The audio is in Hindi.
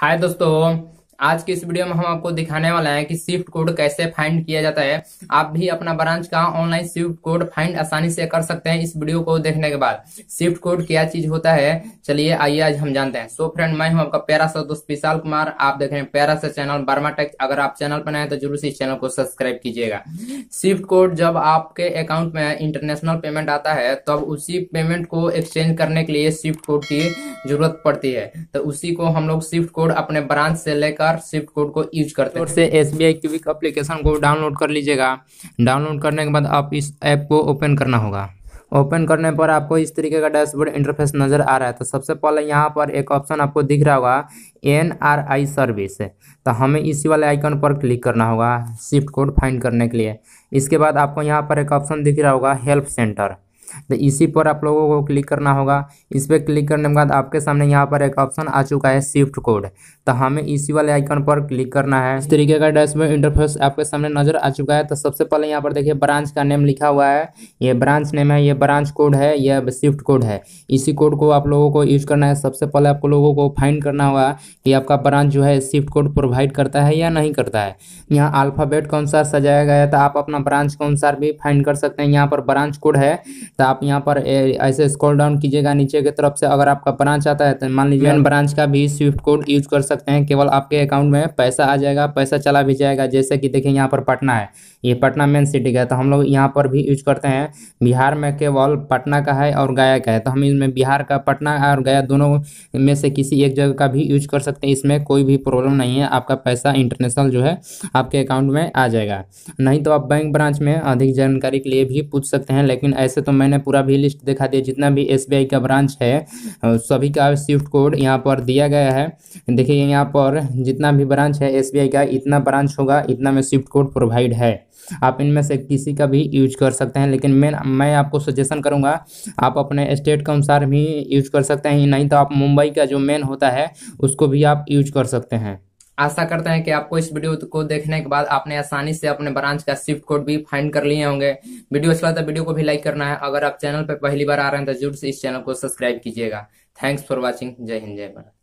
हाय दोस्तों। आज के इस वीडियो में हम आपको दिखाने वाले हैं कि स्विफ्ट कोड कैसे फाइंड किया जाता है। आप भी अपना ब्रांच का ऑनलाइन स्विफ्ट कोड फाइंड आसानी से कर सकते हैं इस वीडियो को देखने के बाद। स्विफ्ट कोड क्या चीज़ होता है? चलिए आइए आज हम जानते हैं। सो फ्रेंड मैं हूँ आपका प्यारा सा दोस्त विशाल कुमार। आप देख रहे हैं प्यारा सा चैनल बर्मा टेक अगर आप चैनल पर नए तो ज़रूर इस चैनल को सब्सक्राइब कीजिएगा। स्विफ्ट कोड जब आपके अकाउंट में इंटरनेशनल पेमेंट आता है, तब उसी पेमेंट को एक्सचेंज करने के लिए स्विफ्ट कोड की ज़रूरत पड़ती है। तो उसी को हम लोग स्विफ्ट कोड अपने ब्रांच से लेकर स्विफ्ट कोड को यूज़ करते हैं। S B I quick application को डाउनलोड कर लीजिएगा। डाउनलोड करने के बाद आप इस ऐप को ओपन करना होगा। ओपन करने पर आपको इस तरीके का डैशबोर्ड इंटरफेस नज़र आ रहा है। तो सबसे पहले यहाँ पर एक ऑप्शन आपको दिख रहा होगा एन आर आई सर्विस तो हमें इसी वाले आइकन पर क्लिक करना होगा स्विफ्ट कोड फाइंड करने के लिए। इसके बाद आपको यहाँ पर एक ऑप्शन दिख रहा होगा हेल्प सेंटर तो इसी पर आप लोगों को क्लिक करना होगा। इस पर क्लिक करने के बाद आपके सामने यहाँ पर एक ऑप्शन आ चुका है स्विफ्ट कोड। तो हमें इसी वाले आइकन पर क्लिक करना है। इस तरीके का डैशबोर्ड इंटरफेस आपके सामने नज़र आ चुका है। तो सबसे पहले यहाँ पर देखिए ब्रांच का नेम लिखा हुआ है। ये ब्रांच नेम है, ये ब्रांच कोड है यह स्विफ्ट कोड है। इसी कोड को आप लोगों को यूज़ करना है। सबसे पहले आप लोगों को फाइंड करना होगा कि आपका ब्रांच जो है स्विफ्ट कोड प्रोवाइड करता है या नहीं करता है। यहाँ अल्फ़ाबेट के अनुसार सजाया गया है। तो आप अपना ब्रांच के अनुसार भी फाइंड कर सकते हैं। यहाँ पर ब्रांच कोड है। तो आप यहाँ पर ऐसे स्क्रॉल डाउन कीजिएगा नीचे की तरफ़ से। अगर आपका ब्रांच आता है तो मान लीजिए ब्रांच का भी स्विफ्ट कोड यूज़ कर सकते हैं। केवल आपके अकाउंट में पैसा आ जाएगा पैसा चला भी जाएगा। जैसे कि देखिए यहाँ पर पटना है। ये पटना मेन सिटी का है। तो हम लोग यहाँ पर भी यूज़ करते हैं। बिहार में केवल पटना का है और गया का है। तो हम इसमें बिहार का पटना और गया दोनों में से किसी एक जगह का भी यूज़ कर सकते हैं। इसमें कोई भी प्रॉब्लम नहीं है। आपका पैसा इंटरनेशनल जो है आपके अकाउंट में आ जाएगा। नहीं तो आप बैंक ब्रांच में अधिक जानकारी के लिए भी पूछ सकते हैं। लेकिन ऐसे तो मैंने पूरा भी लिस्ट दिखा दिया, जितना भी एसबीआई का ब्रांच है सभी का स्विफ्ट कोड यहाँ पर दिया गया है। देखिए, यहाँ पर जितना भी ब्रांच है एसबीआई का, इतना ब्रांच होगा, इतना में स्विफ्ट कोड प्रोवाइड है। आप इनमें से किसी का भी यूज़ कर सकते हैं, लेकिन मैं मैं आपको सजेशन करूँगा, आप अपने स्टेट के अनुसार भी यूज़ कर सकते हैं। नहीं तो आप मुंबई का जो मेन होता है, उसको भी आप यूज़ कर सकते हैं। आशा करते हैं कि आपको इस वीडियो को देखने के बाद आपने आसानी से अपने ब्रांच का स्विफ्ट कोड भी फाइंड कर लिए होंगे। वीडियो अच्छा लगता है वीडियो को भी लाइक करना है। अगर आप चैनल पर पहली बार आ रहे हैं तो ज़रूर से इस चैनल को सब्सक्राइब कीजिएगा। Thanks for watching. जय हिंद, जय भारत।